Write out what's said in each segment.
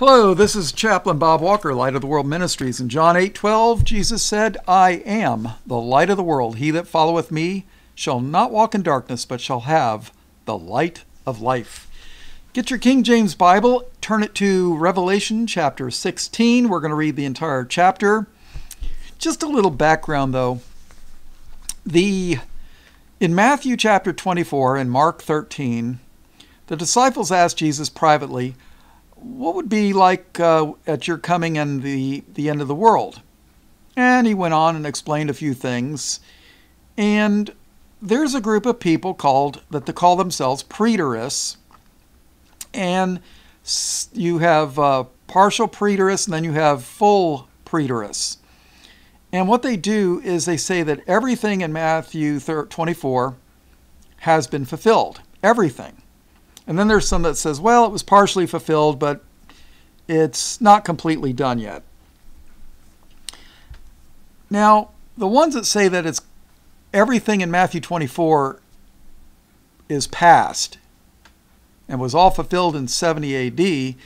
Hello, this is Chaplain Bob Walker, Light of the World Ministries. In John 8 12, Jesus said, I am the light of the world. He that followeth me shall not walk in darkness, but shall have the light of life. Get your King James Bible, turn it to Revelation chapter 16. We're going to read the entire chapter. Just a little background though. The in Matthew chapter 24 and Mark 13, the disciples asked Jesus privately, what would be like uh, at your coming and the, the end of the world? And he went on and explained a few things. And there's a group of people called that they call themselves preterists. And you have uh, partial preterists and then you have full preterists. And what they do is they say that everything in Matthew 24 has been fulfilled. Everything. And then there's some that says, well, it was partially fulfilled, but it's not completely done yet. Now, the ones that say that it's everything in Matthew 24 is past and was all fulfilled in 70 AD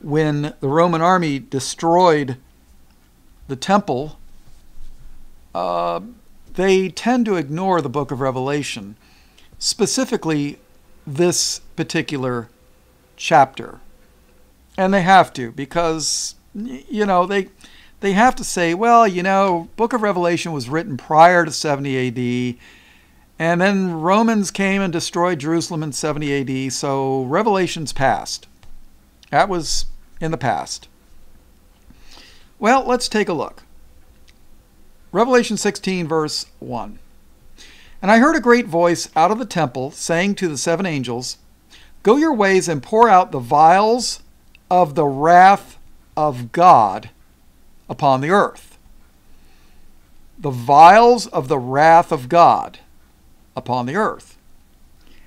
when the Roman army destroyed the temple, uh, they tend to ignore the book of Revelation, specifically this particular chapter. And they have to because you know, they they have to say, well, you know, Book of Revelation was written prior to 70 AD and then Romans came and destroyed Jerusalem in 70 AD, so Revelation's past. That was in the past. Well, let's take a look. Revelation 16, verse 1. And I heard a great voice out of the temple saying to the seven angels, Go your ways and pour out the vials of the wrath of God upon the earth. The vials of the wrath of God upon the earth.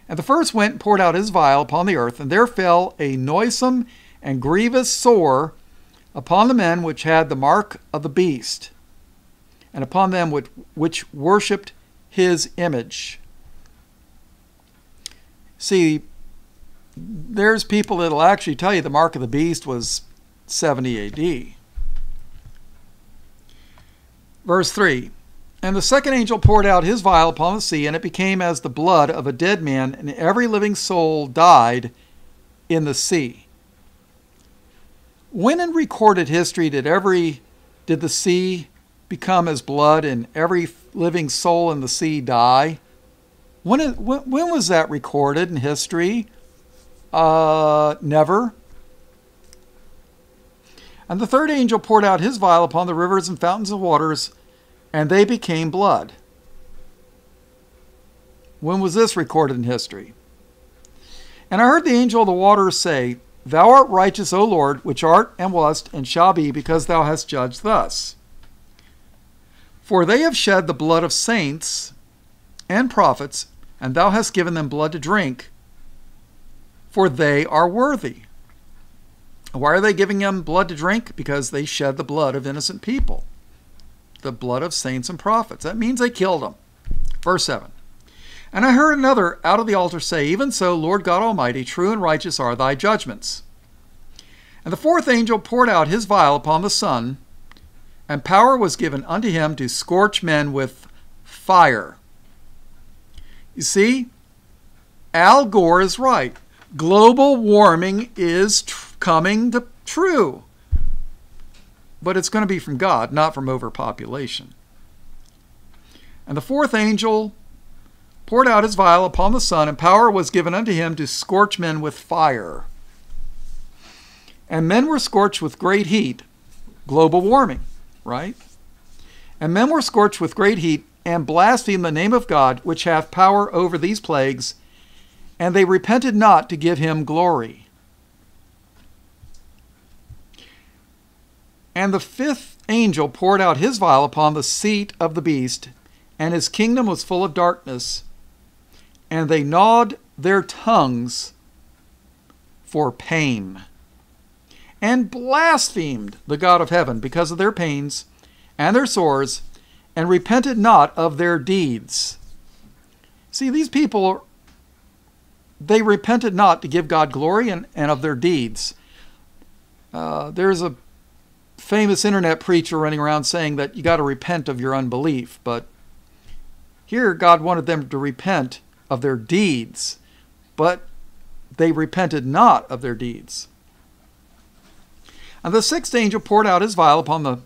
And the first went and poured out his vial upon the earth, and there fell a noisome and grievous sore upon the men which had the mark of the beast, and upon them which, which worshipped his image. See, there's people that'll actually tell you the mark of the beast was 70 AD. Verse 3 And the second angel poured out his vial upon the sea, and it became as the blood of a dead man, and every living soul died in the sea. When in recorded history did every did the sea become as blood and every living soul in the sea die? When, it, when, when was that recorded in history? Uh, never. And the third angel poured out his vial upon the rivers and fountains of waters, and they became blood. When was this recorded in history? And I heard the angel of the waters say, Thou art righteous, O Lord, which art and wast and shall be, because thou hast judged thus. For they have shed the blood of saints and prophets, and thou hast given them blood to drink, for they are worthy. Why are they giving them blood to drink? Because they shed the blood of innocent people, the blood of saints and prophets. That means they killed them. Verse 7. And I heard another out of the altar say, Even so, Lord God Almighty, true and righteous are thy judgments. And the fourth angel poured out his vial upon the sun, and power was given unto him to scorch men with fire. You see, Al Gore is right. Global warming is tr- coming to true. But it's going to be from God, not from overpopulation. And the fourth angel poured out his vial upon the sun, and power was given unto him to scorch men with fire. And men were scorched with great heat, global warming right? And men were scorched with great heat and blasphemed the name of God, which hath power over these plagues, and they repented not to give him glory. And the fifth angel poured out his vial upon the seat of the beast, and his kingdom was full of darkness, and they gnawed their tongues for pain and blasphemed the God of heaven because of their pains and their sores, and repented not of their deeds. See, these people, they repented not to give God glory and, and of their deeds. Uh, there's a famous internet preacher running around saying that you got to repent of your unbelief, but here God wanted them to repent of their deeds, but they repented not of their deeds. And the sixth angel poured out his vial upon the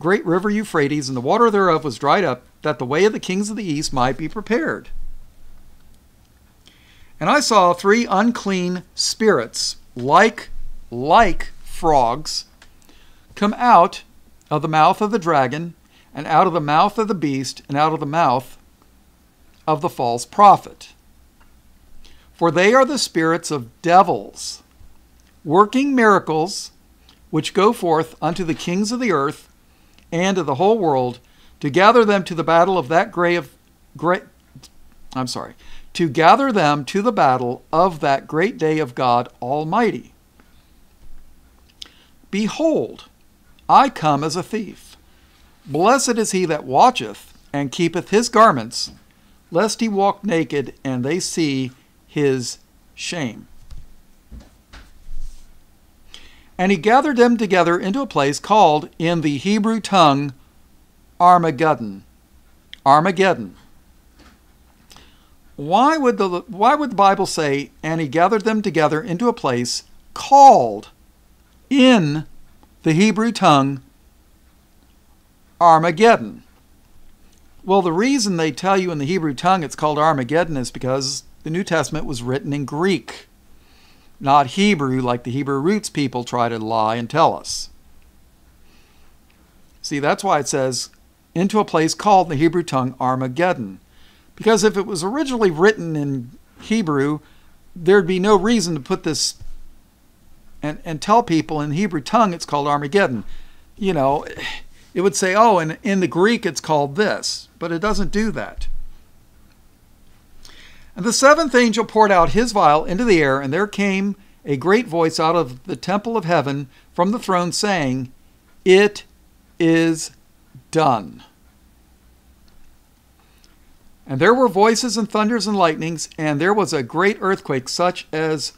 great river Euphrates, and the water thereof was dried up, that the way of the kings of the east might be prepared. And I saw three unclean spirits, like like frogs, come out of the mouth of the dragon, and out of the mouth of the beast, and out of the mouth of the false prophet. For they are the spirits of devils, working miracles, which go forth unto the kings of the earth and of the whole world, to gather them to the battle of that great, great I'm sorry, to gather them to the battle of that great day of God Almighty. Behold, I come as a thief. Blessed is he that watcheth and keepeth his garments, lest he walk naked and they see his shame. And he gathered them together into a place called in the Hebrew tongue Armageddon. Armageddon. Why would the why would the Bible say and he gathered them together into a place called in the Hebrew tongue Armageddon? Well, the reason they tell you in the Hebrew tongue it's called Armageddon is because the New Testament was written in Greek, not Hebrew like the Hebrew roots people try to lie and tell us. See, that's why it says into a place called in the Hebrew tongue Armageddon. Because if it was originally written in Hebrew, there'd be no reason to put this and, and tell people in Hebrew tongue it's called Armageddon. You know, it would say, oh, and in the Greek it's called this, but it doesn't do that. And the seventh angel poured out his vial into the air, and there came a great voice out of the temple of heaven from the throne, saying, It is done. And there were voices and thunders and lightnings, and there was a great earthquake, such as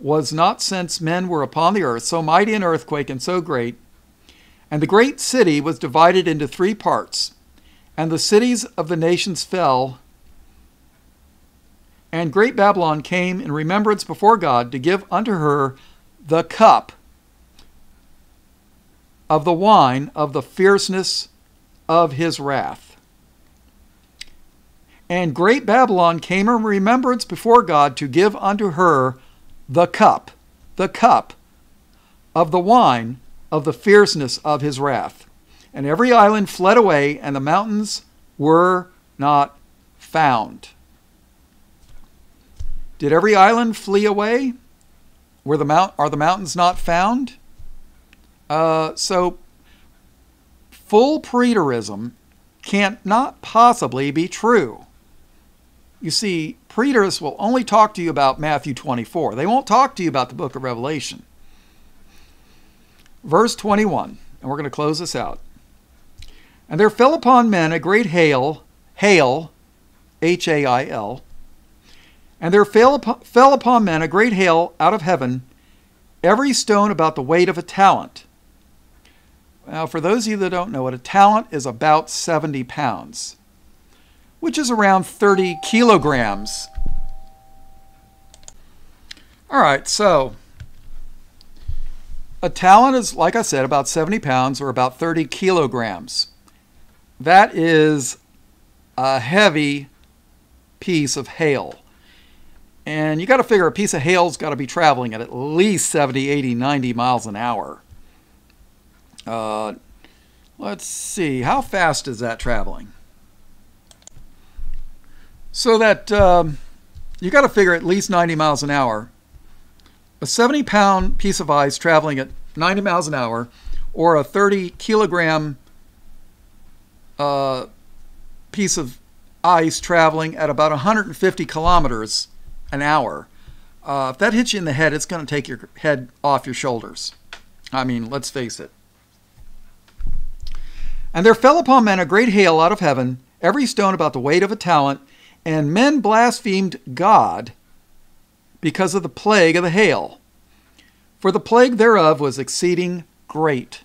was not since men were upon the earth, so mighty an earthquake and so great. And the great city was divided into three parts, and the cities of the nations fell. And great Babylon came in remembrance before God to give unto her the cup of the wine of the fierceness of his wrath. And great Babylon came in remembrance before God to give unto her the cup, the cup of the wine of the fierceness of his wrath. And every island fled away, and the mountains were not found. Did every island flee away? Were the mount, are the mountains not found? Uh, so, full preterism can't not possibly be true. You see, preterists will only talk to you about Matthew 24. They won't talk to you about the book of Revelation. Verse 21, and we're going to close this out. And there fell upon men a great hail, hail, H A I L, and there fell upon, fell upon men a great hail out of heaven, every stone about the weight of a talent. Now, for those of you that don't know it, a talent is about 70 pounds which is around 30 kilograms. All right, so a talent is, like I said, about 70 pounds or about 30 kilograms. That is a heavy piece of hail. And you got to figure a piece of hail's got to be traveling at at least 70, 80, 90 miles an hour. Uh, let's see, how fast is that traveling? So that um, you got to figure at least 90 miles an hour. A 70 pound piece of ice traveling at 90 miles an hour, or a 30 kilogram uh, piece of ice traveling at about 150 kilometers an hour. Uh, if that hits you in the head, it's going to take your head off your shoulders. I mean, let's face it. And there fell upon men a great hail out of heaven, every stone about the weight of a talent, and men blasphemed God because of the plague of the hail. for the plague thereof was exceeding great.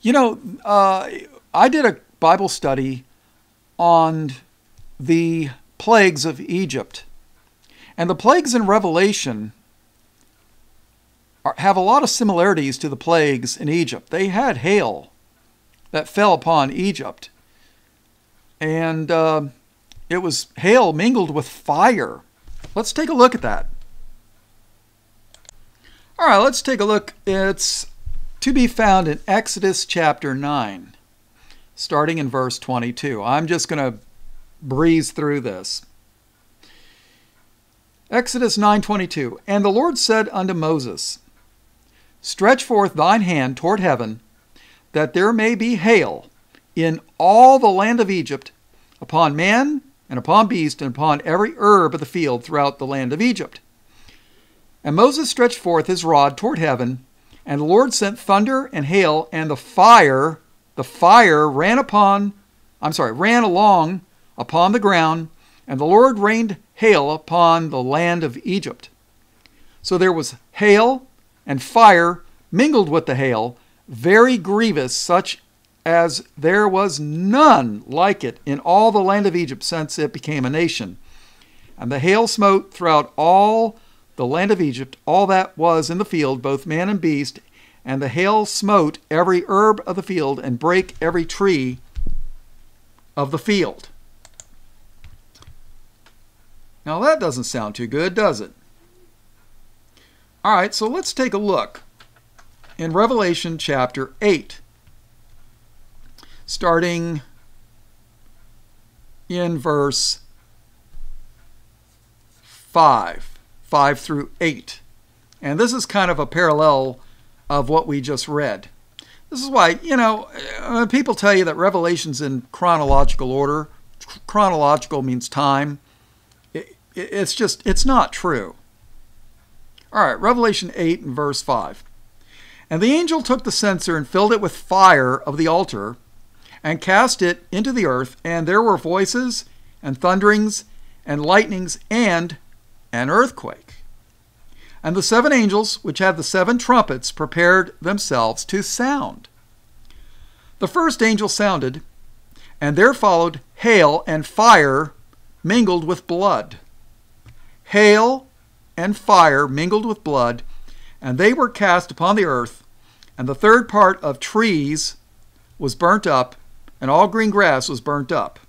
You know, uh, I did a Bible study on the plagues of Egypt. And the plagues in Revelation are, have a lot of similarities to the plagues in Egypt. They had hail that fell upon Egypt. And uh, it was hail mingled with fire. Let's take a look at that. All right, let's take a look. It's to be found in Exodus chapter 9, starting in verse 22. I'm just going to breeze through this. Exodus 9:22 And the Lord said unto Moses Stretch forth thine hand toward heaven that there may be hail in all the land of Egypt upon man and upon beast and upon every herb of the field throughout the land of Egypt. And Moses stretched forth his rod toward heaven, and the Lord sent thunder and hail, and the fire, the fire ran upon, I'm sorry, ran along upon the ground, and the Lord rained hail upon the land of Egypt. So there was hail and fire mingled with the hail, very grievous, such as there was none like it in all the land of Egypt since it became a nation. And the hail smote throughout all the land of Egypt, all that was in the field, both man and beast, and the hail smote every herb of the field and brake every tree of the field. Now that doesn't sound too good, does it? All right, so let's take a look in Revelation chapter 8, starting in verse 5. 5 through 8. And this is kind of a parallel of what we just read. This is why, you know, when people tell you that Revelation's in chronological order, chronological means time, it's just, it's not true. All right, Revelation 8 and verse 5. And the angel took the censer and filled it with fire of the altar and cast it into the earth, and there were voices and thunderings and lightnings and an earthquake. And the seven angels, which had the seven trumpets, prepared themselves to sound. The first angel sounded, and there followed hail and fire mingled with blood. Hail and fire mingled with blood, and they were cast upon the earth, and the third part of trees was burnt up, and all green grass was burnt up.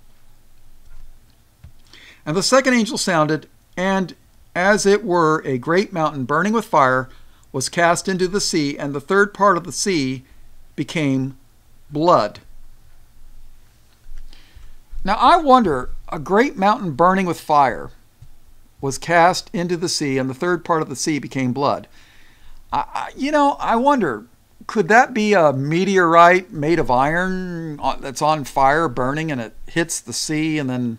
And the second angel sounded, and as it were a great mountain burning with fire, was cast into the sea, and the third part of the sea became blood. Now I wonder, a great mountain burning with fire was cast into the sea, and the third part of the sea became blood. I, I, you know, I wonder, could that be a meteorite made of iron that's on fire burning and it hits the sea and then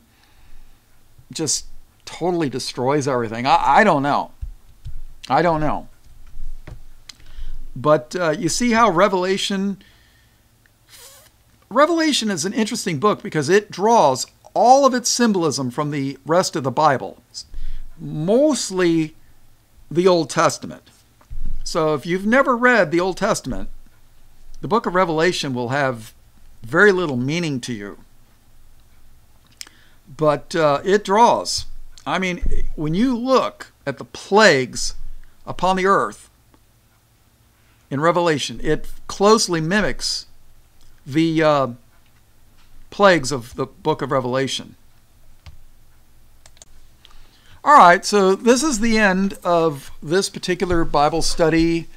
just totally destroys everything. I, I don't know. I don't know. But uh, you see how Revelation Revelation is an interesting book because it draws all of its symbolism from the rest of the Bible, mostly the Old Testament. So if you've never read the Old Testament, the book of Revelation will have very little meaning to you. But uh, it draws I mean, when you look at the plagues upon the earth in Revelation, it closely mimics the uh, plagues of the book of Revelation. All right, so this is the end of this particular Bible study.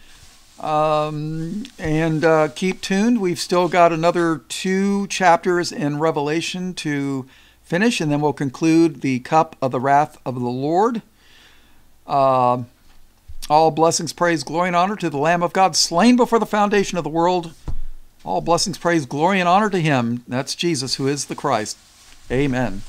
Um, and uh, keep tuned. We've still got another two chapters in Revelation to finish, and then we'll conclude the cup of the wrath of the Lord. Uh, all blessings, praise, glory, and honor to the Lamb of God slain before the foundation of the world. All blessings, praise, glory, and honor to Him. That's Jesus, who is the Christ. Amen.